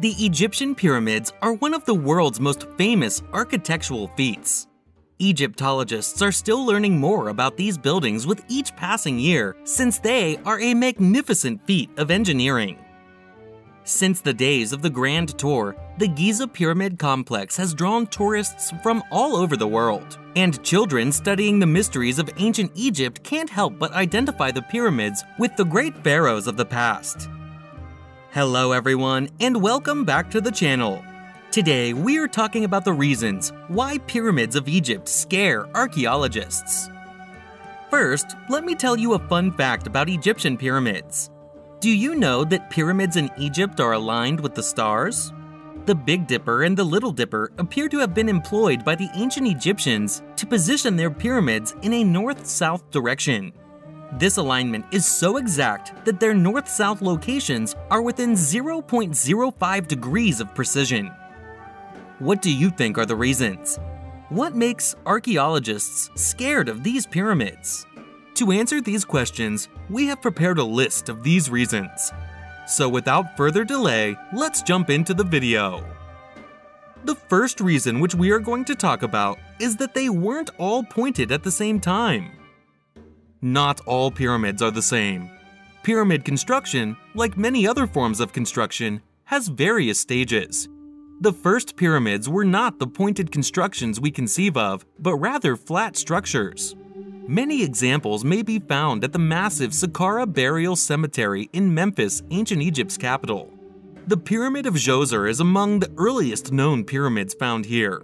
The Egyptian pyramids are one of the world's most famous architectural feats. Egyptologists are still learning more about these buildings with each passing year since they are a magnificent feat of engineering. Since the days of the Grand Tour, the Giza Pyramid Complex has drawn tourists from all over the world, and children studying the mysteries of ancient Egypt can't help but identify the pyramids with the great pharaohs of the past. Hello everyone, and welcome back to the channel. Today, we are talking about the reasons why pyramids of Egypt scare archaeologists. First, let me tell you a fun fact about Egyptian pyramids. Do you know that pyramids in Egypt are aligned with the stars? The Big Dipper and the Little Dipper appear to have been employed by the ancient Egyptians to position their pyramids in a north-south direction. This alignment is so exact that their north-south locations are within 0.05 degrees of precision. What do you think are the reasons? What makes archaeologists scared of these pyramids? To answer these questions, we have prepared a list of these reasons. So without further delay, let's jump into the video. The first reason which we are going to talk about is that they weren't all pointed at the same time. Not all pyramids are the same. Pyramid construction, like many other forms of construction, has various stages. The first pyramids were not the pointed constructions we conceive of, but rather flat structures. Many examples may be found at the massive Saqqara Burial Cemetery in Memphis, ancient Egypt's capital. The Pyramid of Djoser is among the earliest known pyramids found here.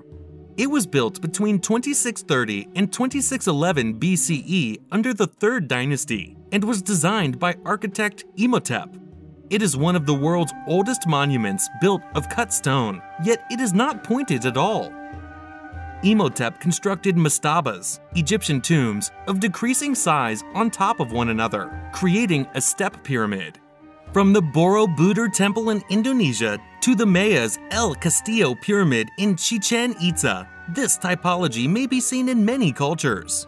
It was built between 2630 and 2611 BCE under the Third Dynasty and was designed by architect Imhotep. It is one of the world's oldest monuments built of cut stone, yet it is not pointed at all. Imhotep constructed mastabas, Egyptian tombs, of decreasing size on top of one another, creating a step pyramid. From the Borobudur Temple in Indonesia to the Mayas El Castillo Pyramid in Chichen Itza, this typology may be seen in many cultures.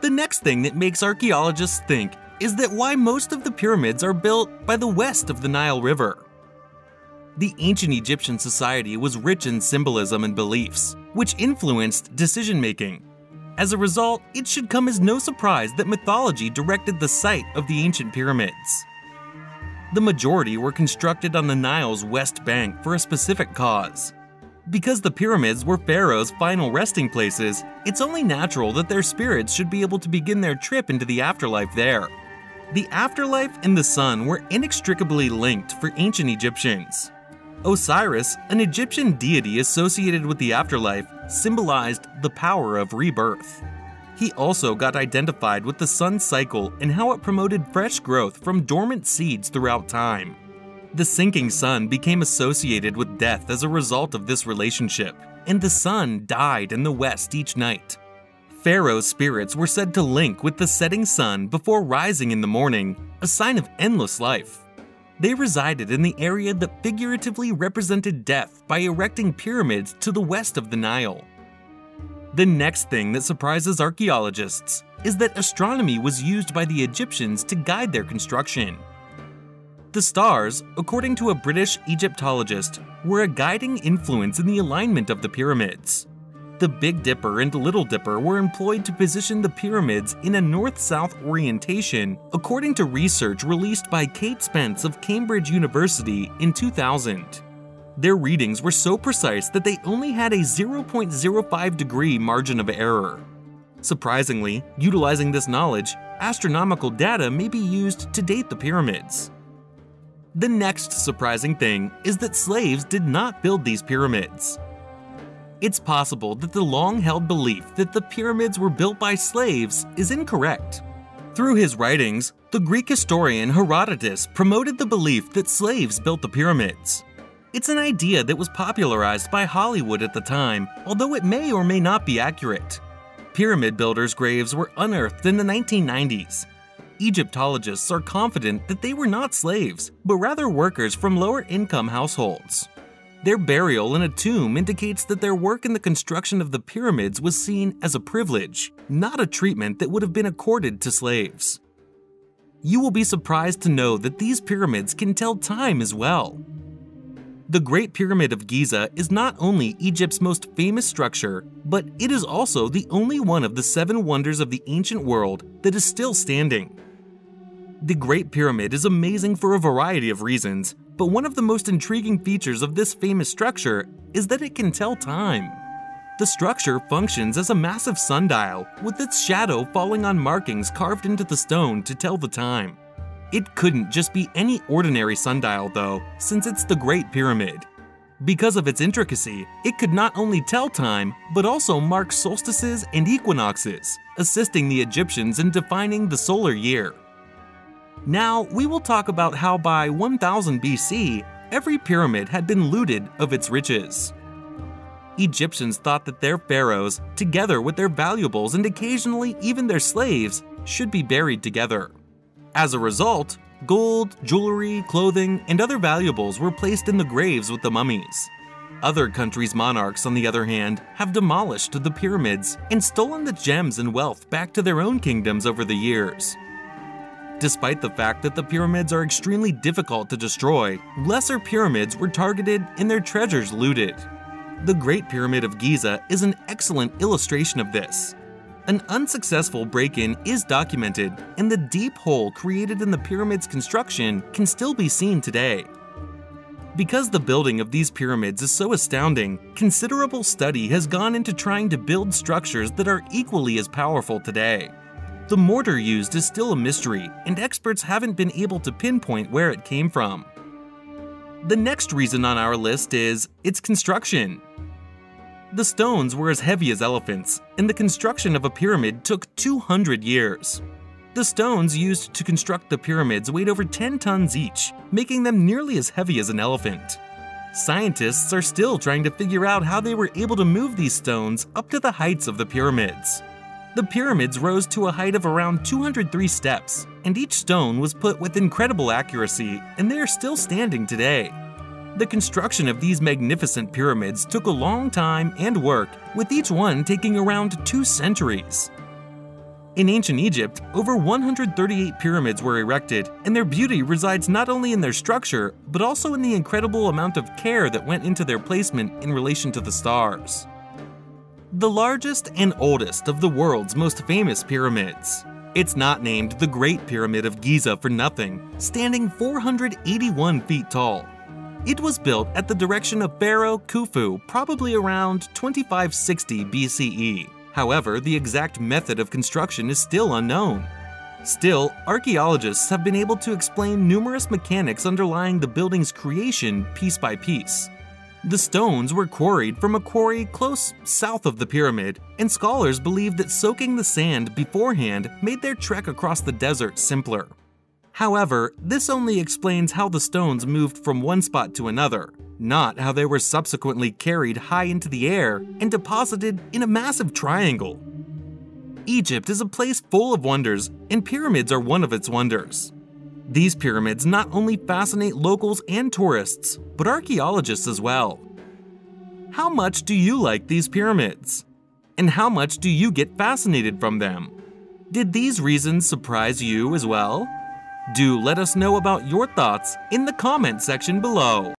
The next thing that makes archaeologists think is that why most of the pyramids are built by the west of the Nile River. The ancient Egyptian society was rich in symbolism and beliefs, which influenced decision making. As a result, it should come as no surprise that mythology directed the site of the ancient pyramids. The majority were constructed on the Nile's west bank for a specific cause. Because the pyramids were pharaohs' final resting places, it's only natural that their spirits should be able to begin their trip into the afterlife there. The afterlife and the sun were inextricably linked for ancient Egyptians. Osiris, an Egyptian deity associated with the afterlife, symbolized the power of rebirth. He also got identified with the sun's cycle and how it promoted fresh growth from dormant seeds throughout time. The sinking sun became associated with death as a result of this relationship, and the sun died in the west each night. Pharaoh's spirits were said to link with the setting sun before rising in the morning, a sign of endless life. They resided in the area that figuratively represented death by erecting pyramids to the west of the Nile. The next thing that surprises archaeologists is that astronomy was used by the Egyptians to guide their construction. The stars, according to a British Egyptologist, were a guiding influence in the alignment of the pyramids. The Big Dipper and Little Dipper were employed to position the pyramids in a north-south orientation, according to research released by Kate Spence of Cambridge University in 2000. Their readings were so precise that they only had a 0.05 degree margin of error. Surprisingly, utilizing this knowledge, astronomical data may be used to date the pyramids. The next surprising thing is that slaves did not build these pyramids. It's possible that the long held belief that the pyramids were built by slaves is incorrect. Through his writings, the Greek historian Herodotus promoted the belief that slaves built the pyramids. It's an idea that was popularized by Hollywood at the time, although it may or may not be accurate. Pyramid builders' graves were unearthed in the 1990s. Egyptologists are confident that they were not slaves, but rather workers from lower income households. Their burial in a tomb indicates that their work in the construction of the pyramids was seen as a privilege, not a treatment that would have been accorded to slaves. You will be surprised to know that these pyramids can tell time as well. The Great Pyramid of Giza is not only Egypt's most famous structure, but it is also the only one of the seven wonders of the ancient world that is still standing. The Great Pyramid is amazing for a variety of reasons, but one of the most intriguing features of this famous structure is that it can tell time. The structure functions as a massive sundial, with its shadow falling on markings carved into the stone to tell the time. It couldn't just be any ordinary sundial, though, since it's the Great Pyramid. Because of its intricacy, it could not only tell time, but also mark solstices and equinoxes, assisting the Egyptians in defining the solar year. Now, we will talk about how by 1000 BC, every pyramid had been looted of its riches. Egyptians thought that their pharaohs, together with their valuables and occasionally even their slaves, should be buried together. As a result, gold, jewelry, clothing, and other valuables were placed in the graves with the mummies. Other countries' monarchs, on the other hand, have demolished the pyramids and stolen the gems and wealth back to their own kingdoms over the years. Despite the fact that the pyramids are extremely difficult to destroy, lesser pyramids were targeted and their treasures looted. The Great Pyramid of Giza is an excellent illustration of this. An unsuccessful break-in is documented, and the deep hole created in the pyramid's construction can still be seen today. Because the building of these pyramids is so astounding, considerable study has gone into trying to build structures that are equally as powerful today. The mortar used is still a mystery, and experts haven't been able to pinpoint where it came from. The next reason on our list is its construction. The stones were as heavy as elephants, and the construction of a pyramid took 200 years. The stones used to construct the pyramids weighed over 10 tons each, making them nearly as heavy as an elephant. Scientists are still trying to figure out how they were able to move these stones up to the heights of the pyramids. The pyramids rose to a height of around 203 steps, and each stone was put with incredible accuracy, and they are still standing today. The construction of these magnificent pyramids took a long time and work, with each one taking around two centuries. In ancient Egypt, over 138 pyramids were erected, and their beauty resides not only in their structure, but also in the incredible amount of care that went into their placement in relation to the stars. The largest and oldest of the world's most famous pyramids. It's not named the Great Pyramid of Giza for nothing, standing 481 feet tall it was built at the direction of Pharaoh Khufu probably around 2560 BCE. However, the exact method of construction is still unknown. Still, archaeologists have been able to explain numerous mechanics underlying the building's creation piece by piece. The stones were quarried from a quarry close south of the pyramid, and scholars believe that soaking the sand beforehand made their trek across the desert simpler. However, this only explains how the stones moved from one spot to another, not how they were subsequently carried high into the air and deposited in a massive triangle. Egypt is a place full of wonders, and pyramids are one of its wonders. These pyramids not only fascinate locals and tourists, but archaeologists as well. How much do you like these pyramids? And how much do you get fascinated from them? Did these reasons surprise you as well? Do let us know about your thoughts in the comment section below.